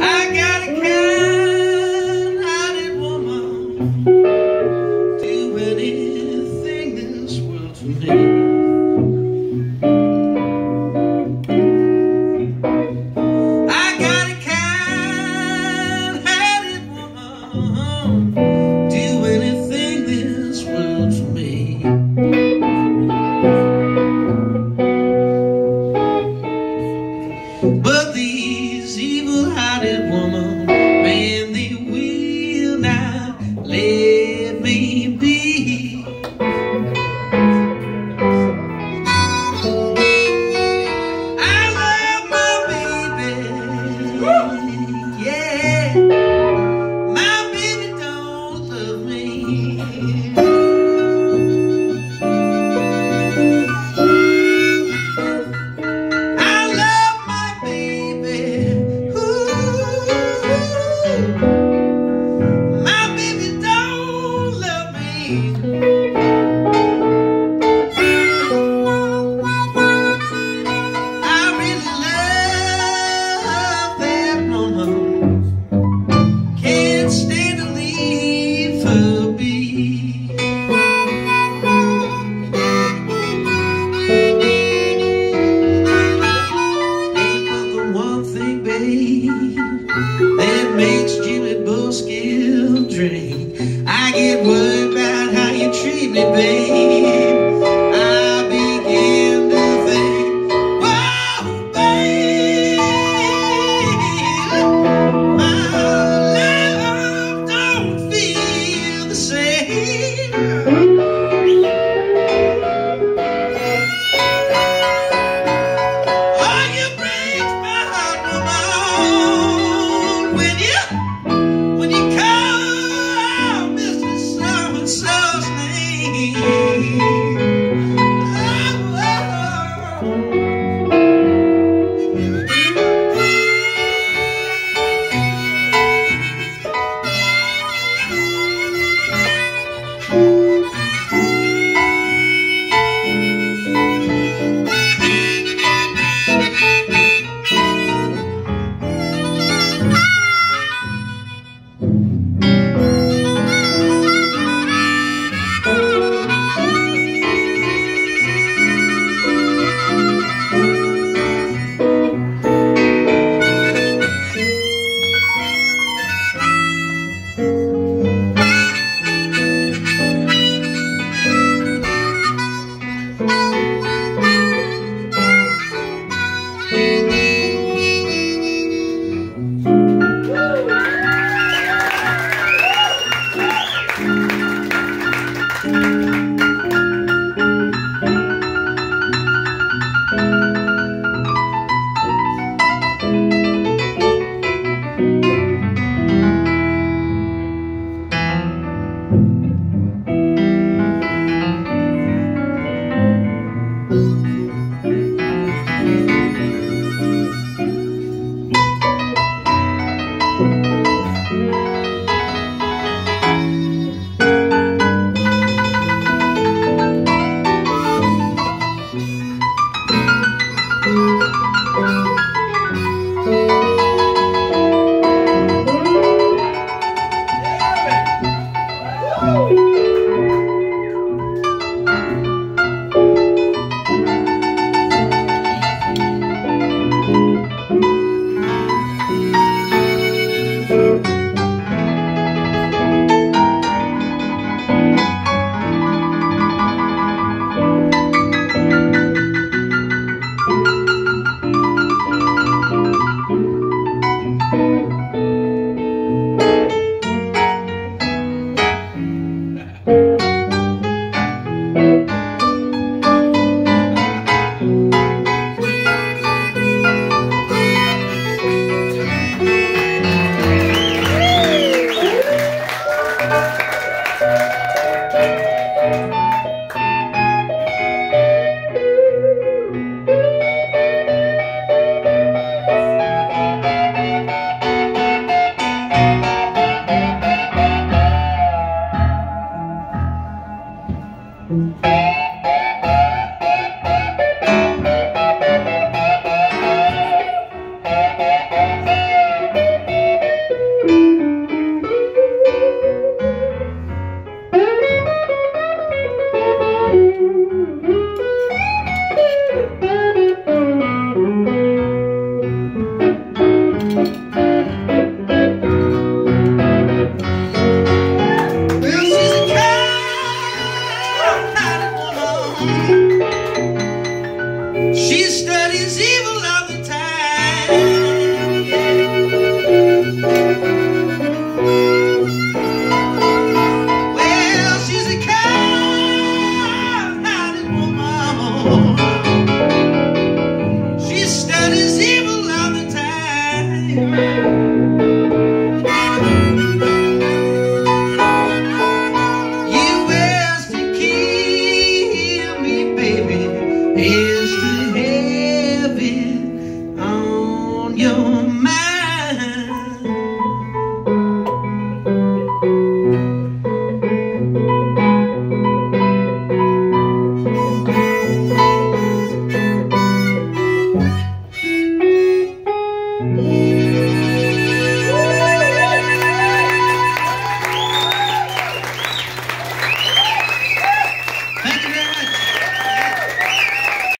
I got me, baby. Oh! She studies evil